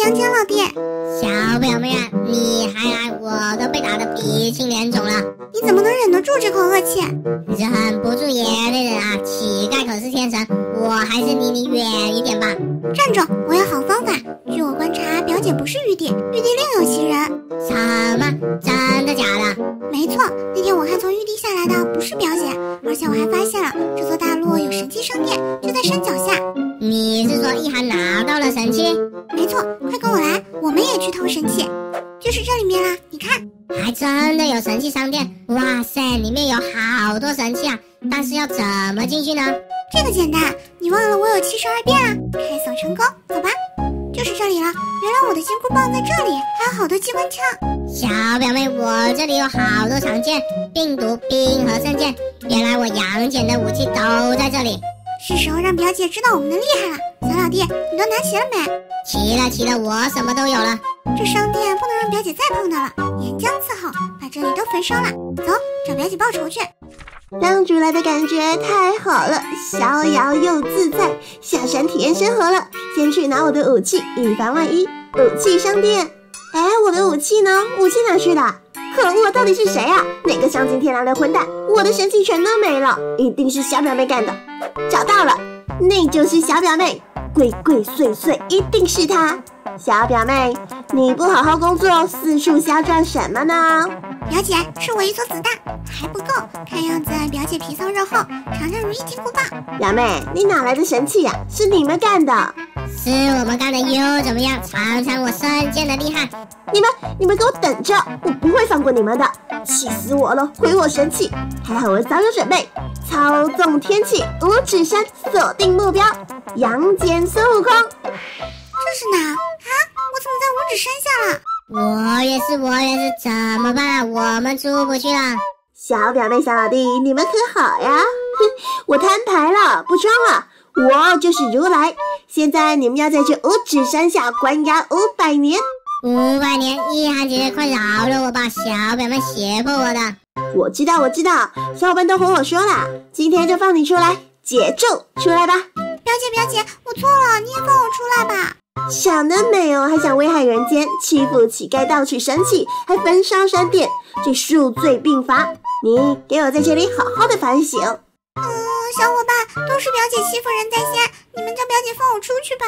杨戬老弟，小表妹啊，你还来，我都被打得鼻青脸肿了。你怎么能忍得住这口恶气？忍不住也得忍啊！乞丐可是天神，我还是离你远一点吧。站住！我有好方法。据我观察，表姐不是玉帝，玉帝另有其人。什么？真的假的？没错，那天我看从玉帝下来的不是表姐，而且我还发现了这座大陆有神器商店，就在山脚下。你是说一涵拿到了神器？快跟我来，我们也去偷神器，就是这里面啦。你看，还真的有神器商店。哇塞，里面有好多神器啊！但是要怎么进去呢？这个简单，你忘了我有七十二变啊！开锁成功，走吧，就是这里了。原来我的金箍棒在这里，还有好多机关枪。小表妹，我这里有好多长剑、病毒、冰和圣剑。原来我杨戬的武器都在这里。是时候让表姐知道我们的厉害了。小老弟，你都拿齐了没？齐了，齐了，我什么都有了。这商店不能让表姐再碰到了，岩浆伺候，把这里都焚烧了。走，找表姐报仇去。当主来的感觉太好了，逍遥又自在。下山体验生活了，先去拿我的武器，以防万一。武器商店，哎，我的武器呢？武器哪去了？可恶，到底是谁啊？哪个丧尽天良的混蛋？我的神器全都没了，一定是小表妹干的。找到了，那就是小表妹，鬼鬼祟祟，一定是她。小表妹，你不好好工作，四处瞎转什么呢？表姐，是我一撮子弹还不够，看样子表姐皮糙肉厚，常常如意金箍棒。表妹，你哪来的神器呀？是你们干的？是我们干的又怎么样？尝尝我圣剑的厉害！你们，你们给我等着，我不会放过你们的！气死我了，毁我神器！还好我早有准备，操纵天气，五指山锁定目标，杨戬孙悟空。这是哪啊？我怎么在五指山下了？我也是，我也是，怎么办？我们出不去了。小表妹、小老弟，你们可好呀？哼，我摊牌了，不装了。我就是如来，现在你们要在这五指山下关押五百年。五百年，一涵姐姐快饶了我吧！小表妹胁迫我的。我知道，我知道，小伙伴都和我说了，今天就放你出来解咒，出来吧！表姐，表姐，我错了，你也放我出来吧！想得美哦，还想危害人间，欺负乞丐，盗取神器，还焚烧山殿，这数罪并罚！你给我在这里好好的反省。嗯，小伙伴都是表姐欺负人在先，你们叫表姐放我出去吧。